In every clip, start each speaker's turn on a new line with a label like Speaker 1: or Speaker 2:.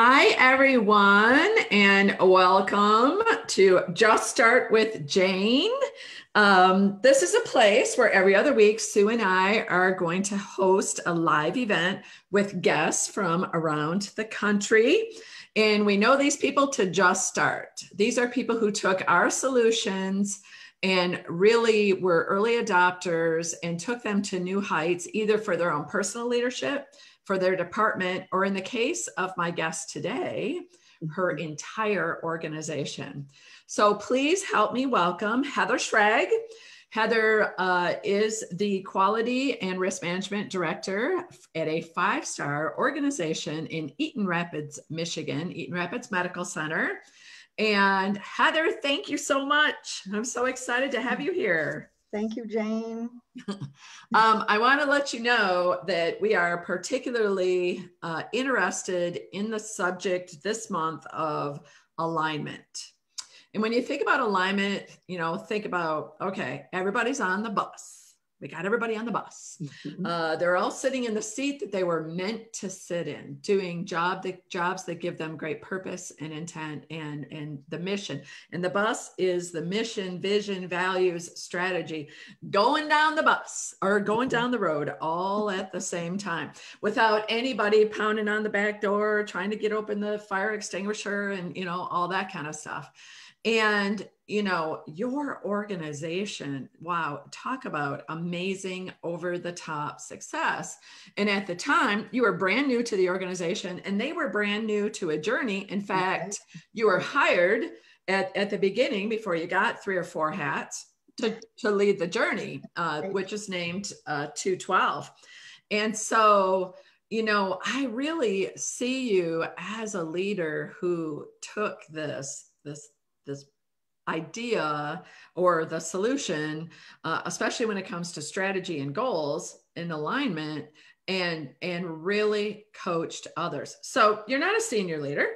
Speaker 1: Hi, everyone, and welcome to Just Start with Jane. Um, this is a place where every other week, Sue and I are going to host a live event with guests from around the country. And we know these people to just start. These are people who took our solutions and really were early adopters and took them to new heights, either for their own personal leadership for their department, or in the case of my guest today, her mm-hmm. entire organization. So please help me welcome Heather Schragg. Heather uh, is the Quality and Risk Management Director at a five star organization in Eaton Rapids, Michigan, Eaton Rapids Medical Center. And Heather, thank you so much. I'm so excited to have you here.
Speaker 2: Thank you, Jane.
Speaker 1: um, I want to let you know that we are particularly uh, interested in the subject this month of alignment. And when you think about alignment, you know, think about okay, everybody's on the bus we got everybody on the bus. Mm-hmm. Uh, they're all sitting in the seat that they were meant to sit in, doing job that, jobs that give them great purpose and intent and, and the mission. And the bus is the mission, vision, values, strategy, going down the bus or going down the road all at the same time without anybody pounding on the back door, trying to get open the fire extinguisher and, you know, all that kind of stuff. And, you know, your organization, wow, talk about amazing over the top success. And at the time, you were brand new to the organization and they were brand new to a journey. In fact, you were hired at, at the beginning before you got three or four hats to, to lead the journey, uh, which is named uh, 212. And so, you know, I really see you as a leader who took this, this this idea or the solution, uh, especially when it comes to strategy and goals and alignment, and and really coached others. So you're not a senior leader.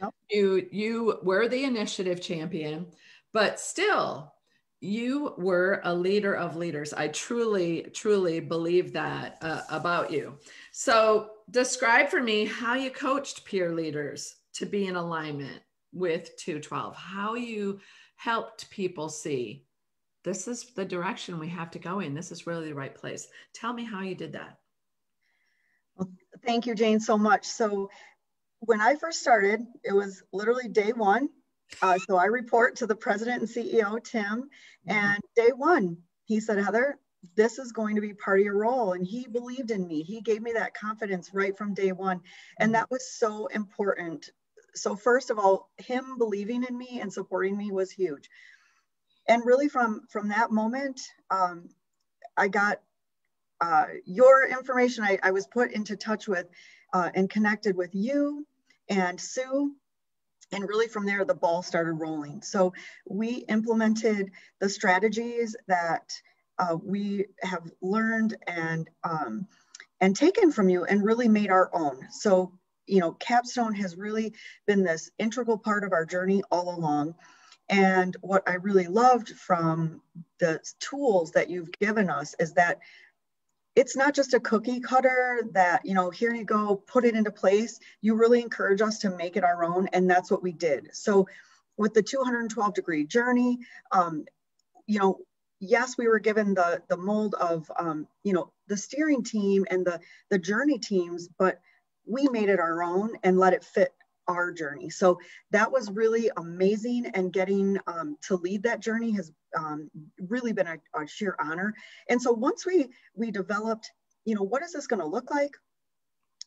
Speaker 1: Nope. You you were the initiative champion, but still you were a leader of leaders. I truly, truly believe that uh, about you. So, describe for me how you coached peer leaders to be in alignment with 212 how you helped people see this is the direction we have to go in this is really the right place. Tell me how you did that.
Speaker 2: Well, thank you jane so much. So when i first started it was literally day one. Uh, so i report to the president and ceo tim mm-hmm. and day one he said heather this is going to be part of your role. And he believed in me. He gave me that confidence right from day one. And mm-hmm. that was so important so first of all, him believing in me and supporting me was huge. And really from, from that moment, um, I got uh, your information. I, I, was put into touch with uh, and connected with you and Sue. And really from there, the ball started rolling. So we implemented the strategies that uh, we have learned and um, and taken from you and really made our own. So you know, Capstone has really been this integral part of our journey all along. And what I really loved from the tools that you've given us is that it's not just a cookie cutter that, you know, here you go, put it into place. You really encourage us to make it our own. And that's what we did. So with the 212 degree journey, um, you know, yes, we were given the, the mold of, um, you know, the steering team and the, the journey teams, but we made it our own and let it fit our journey. So that was really amazing. And getting um, to lead that journey has um, really been a, a, sheer honor. And so once we we developed, you know, what is this going to look like?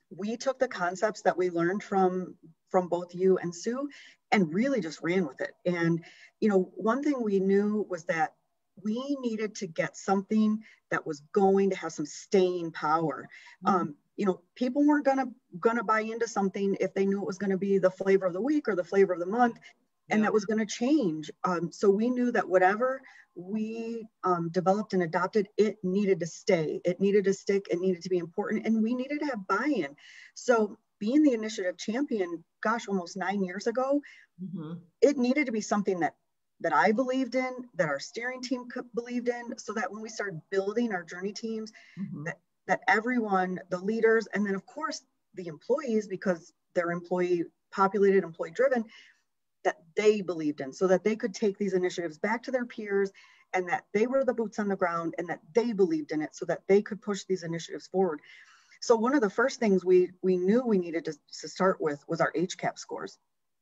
Speaker 2: We took the concepts that we learned from from both you and Sue and really just ran with it. And you know, one thing we knew was that we needed to get something that was going to have some staying power. Mm-hmm. Um, you know, people weren't gonna gonna buy into something if they knew it was gonna be the flavor of the week or the flavor of the month, and yeah. that was gonna change. Um, so we knew that whatever we um, developed and adopted, it needed to stay. It needed to stick. It needed to be important, and we needed to have buy-in. So being the initiative champion, gosh, almost nine years ago, mm-hmm. it needed to be something that that I believed in, that our steering team believed in, so that when we started building our journey teams, mm-hmm. that that everyone, the leaders, and then of course the employees, because they're employee populated, employee driven, that they believed in so that they could take these initiatives back to their peers and that they were the boots on the ground and that they believed in it so that they could push these initiatives forward. So one of the first things we we knew we needed to, to start with was our HCAHPS scores.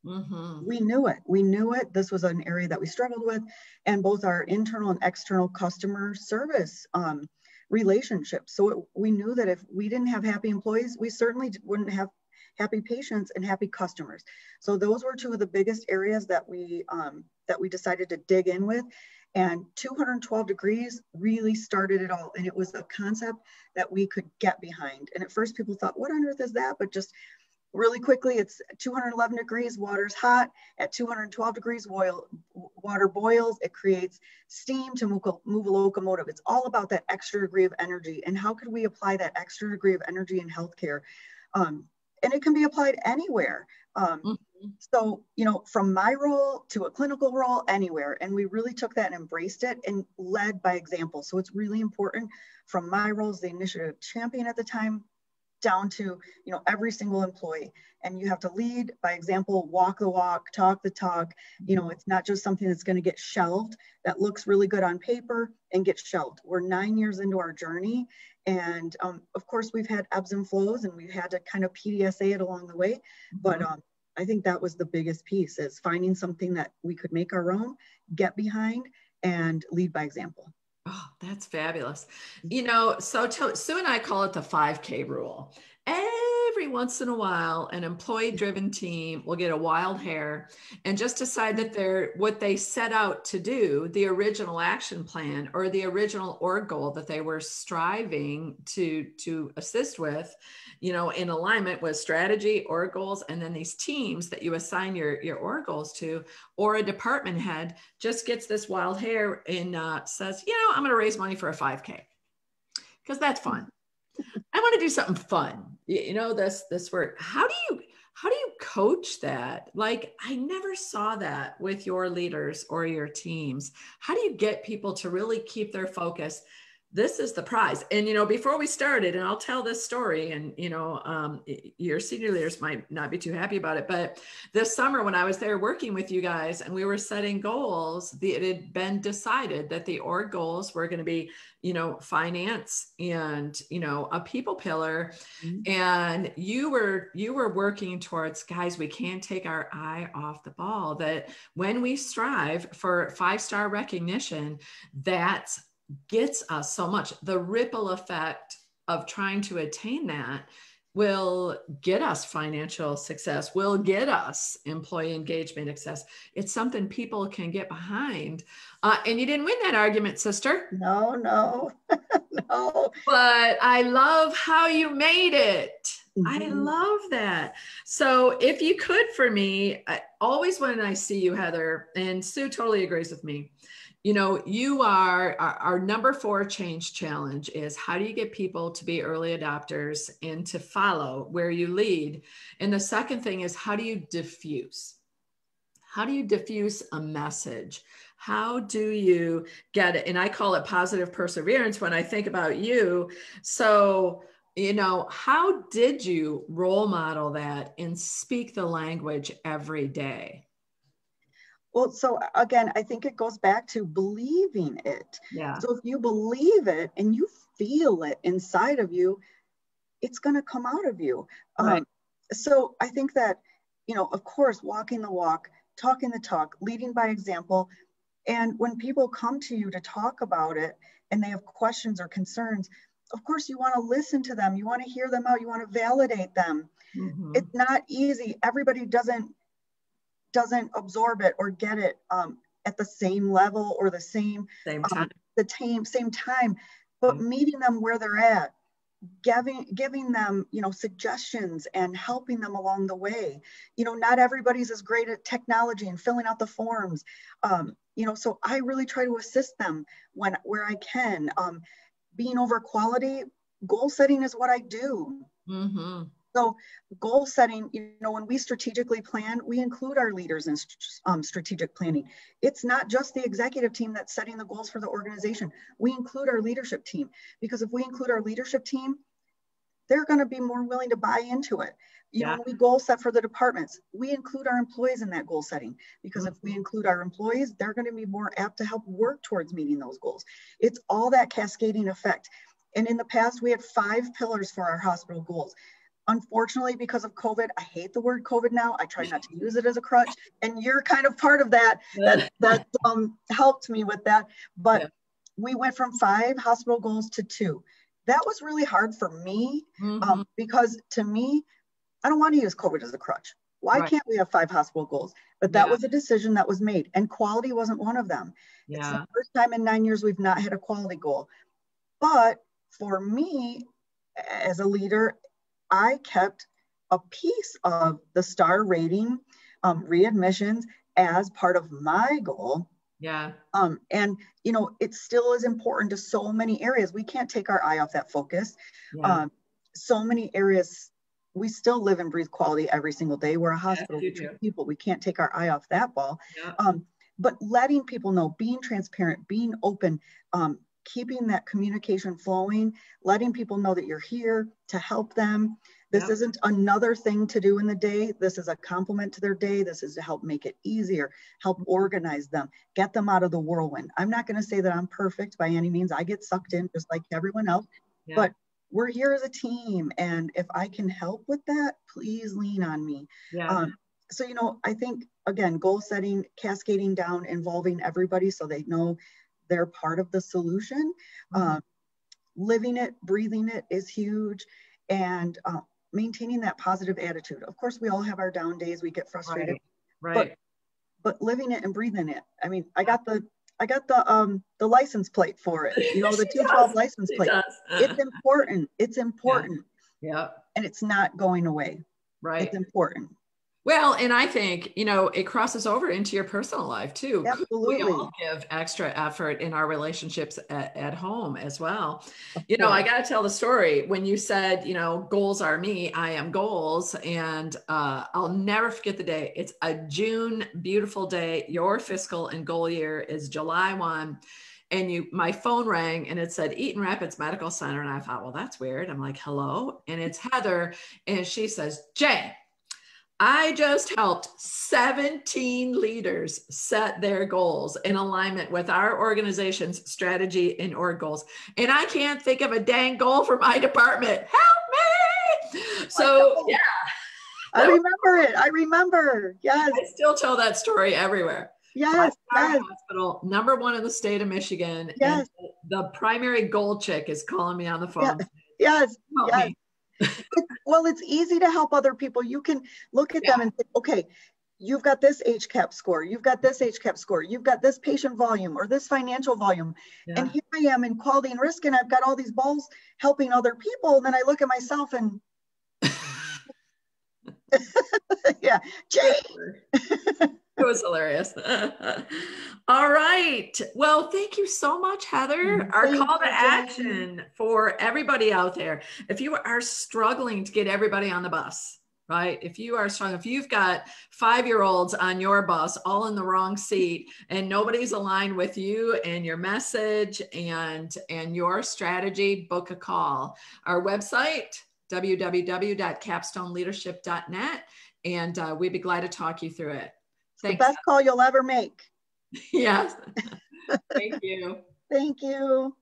Speaker 2: Mm-hmm. We knew it. We knew it. This was an area that we struggled with, and both our internal and external customer service um, relationships. So it, we knew that if we didn't have happy employees, we certainly wouldn't have happy patients and happy customers. So those were two of the biggest areas that we um, that we decided to dig in with. And 212 degrees really started it all. And it was a concept that we could get behind. And at first people thought, what on earth is that? But just really quickly, it's 211 degrees, water's hot. At 212 degrees, oil, water boils. It creates steam to move, move a locomotive. It's all about that extra degree of energy. And how could we apply that extra degree of energy in healthcare? Um, and it can be applied anywhere. Um, mm-hmm. So, you know, from my role to a clinical role, anywhere. And we really took that and embraced it and led by example. So it's really important from my role as the initiative champion at the time down to, you know, every single employee. And you have to lead by example, walk the walk, talk the talk. You know, it's not just something that's going to get shelved that looks really good on paper and get shelved. We're nine years into our journey and um, of course, we've had ebbs and flows and we've had to kind of PDSA it along the way. Mm-hmm. But um, I think that was the biggest piece is finding something that we could make our own, get behind, and lead by example.
Speaker 1: Oh, that's fabulous. You mm-hmm. know, so to, Sue and I call it the 5K rule. Every once in a while, an employee driven team will get a wild hair and just decide that they're what they set out to do, the original action plan or the original org goal that they were striving to, to assist with, you know, in alignment with strategy, org goals, and then these teams that you assign your, your org goals to, or a department head just gets this wild hair and uh, says, you know, I'm going to raise money for a 5K because that's fun. I want to do something fun. You know, this this work. How do you how do you coach that? Like I never saw that with your leaders or your teams. How do you get people to really keep their focus this is the prize. And, you know, before we started, and I'll tell this story, and, you know, um, your senior leaders might not be too happy about it, but this summer when I was there working with you guys and we were setting goals, the, it had been decided that the org goals were going to be, you know, finance and, you know, a people pillar. Mm-hmm. And you were, you were working towards, guys, we can't take our eye off the ball that when we strive for five star recognition, that's gets us so much. The ripple effect of trying to attain that will get us financial success, will get us employee engagement success. It's something people can get behind. Uh, and you didn't win that argument, sister.
Speaker 2: No, no, no.
Speaker 1: But I love how you made it. Mm-hmm. I love that. So, if you could for me, I, always when I see you, Heather, and Sue totally agrees with me you know you are our, our, number four change challenge is how do you get people to be early adopters and to follow where you lead? And the second thing is how do you diffuse? How do you diffuse a message? How do you get it? And i call it positive perseverance when i think about you. So you know how did you role model that and speak the language every day
Speaker 2: well, so again, I think it goes back to believing it. Yeah. So if you believe it and you feel it inside of you, it's going to come out of you. Right. Um, so I think that, you know, of course, walking the walk, talking the talk, leading by example. And when people come to you to talk about it and they have questions or concerns, of course, you want to listen to them. You want to hear them out. You want to validate them. Mm-hmm. It's not easy. Everybody doesn't doesn't absorb it or get it um, at the same level or the same,
Speaker 1: same um, time. Um,
Speaker 2: the same same time, but mm-hmm. meeting them where they're at, giving giving them you know suggestions and helping them along the way. You know, not everybody's as great at technology and filling out the forms. Um, you know, so I really try to assist them when where I can. Um, being over quality, goal setting is what I do. Mm-hmm. So goal setting, you know, when we strategically plan, we include our leaders in um, strategic planning. It's not just the executive team that's setting the goals for the organization. We include our leadership team because if we include our leadership team, they're going to be more willing to buy into it. You
Speaker 1: Yeah.
Speaker 2: know, we goal set for the departments. We include our employees in that goal setting because if we include our employees, they're going to be more apt to help work towards meeting those goals. It's all that cascading effect. And in the past, we had five pillars for our hospital goals. Unfortunately, because of COVID, I hate the word COVID now. I try not to use it as a crutch. And you're kind of part of that that that um, helped me with that. But
Speaker 1: Yeah.
Speaker 2: we went from five hospital goals to two. That was really hard for me
Speaker 1: Mhm.
Speaker 2: um, because to me, I don't want to use COVID as a crutch. Why
Speaker 1: Right.
Speaker 2: can't we have five hospital goals? But that
Speaker 1: Yeah.
Speaker 2: was a decision that was made, and quality wasn't one of them. It's
Speaker 1: yeah.
Speaker 2: the first time in nine years we've not had a quality goal. But for me, as a leader, I kept a piece of the star rating, um, readmissions as part of my goal.
Speaker 1: Yeah.
Speaker 2: Um, and you know, it still is important to so many areas. We can't take our eye off that focus.
Speaker 1: Yeah.
Speaker 2: Um, so many areas we still live and breathe quality every single day. We're a hospital, we people. We can't take our eye off that ball.
Speaker 1: yeah.
Speaker 2: Um, but letting people know, being transparent, being open, um, keeping that communication flowing, letting people know that you're here to help them. This isn't another thing to do in the day. This is a complement to their day. This is to help make it easier, help organize them, get them out of the whirlwind. I'm not going to say that I'm perfect by any means. I get sucked in just like everyone else, but we're here as a team. And if I can help with that, please lean on me.
Speaker 1: yeah.
Speaker 2: Um, so, you know, I think again, goal setting, cascading down, involving everybody so they know they're part of the solution.
Speaker 1: Mhm.
Speaker 2: Um, living it, breathing it is huge. And uh, maintaining that positive attitude. Of course, we all have our down days, we get frustrated,
Speaker 1: right. Right.
Speaker 2: but living it and breathing it. I mean, I got the I got the um the license plate for it. You know, the 212
Speaker 1: does.
Speaker 2: license plate.
Speaker 1: does.
Speaker 2: It's important. It's important.
Speaker 1: yeah.
Speaker 2: And it's not going away.
Speaker 1: Right.
Speaker 2: It's important.
Speaker 1: Well, and I think, you know, it crosses over into your personal life too.
Speaker 2: Absolutely.
Speaker 1: We all give extra effort in our relationships at, at home as well. You know, I got to tell the story when you said, you know, goals are me, I am goals. And uh, I'll never forget the day. It's a June beautiful day. Your fiscal and goal year is July 1. And you, my phone rang and it said Eaton Rapids Medical Center. And I thought, well, that's weird. I'm like, hello. And it's Heather. And she says, Jay, I just helped 17 leaders set their goals in alignment with our organization's strategy and org goals. And I can't think of a dang goal for my department. Help me. So, yeah,
Speaker 2: I remember it. I remember. Yes.
Speaker 1: I still tell that story everywhere.
Speaker 2: Yes. Yes.
Speaker 1: Hospital, number one in the state of Michigan.
Speaker 2: Yes.
Speaker 1: And the primary goal chick is calling me on the phone.
Speaker 2: Yes.
Speaker 1: Help
Speaker 2: Yes. Well, it's easy to help other people. You can look at them and say, okay, you've got this HCAHPS score, you've got this HCAHPS score, you've got this patient volume or this financial volume. And here I am in quality and risk, and I've got all these balls helping other people. And then I look at myself and, yeah, Jay.
Speaker 1: it was hilarious. All right. Well, thank you so much, Heather. Our
Speaker 2: Thank
Speaker 1: call to action for everybody out there. If you are struggling to get everybody on the bus, right? If you are struggling, if you've got five year olds on your bus all in the wrong seat and nobody's aligned with you and your message and and your strategy, book a call. Our website www.capstoneleadership.net and uh, we'd be glad to talk you through it.
Speaker 2: The best call you'll ever make.
Speaker 1: Yes. Thank you.
Speaker 2: Thank you.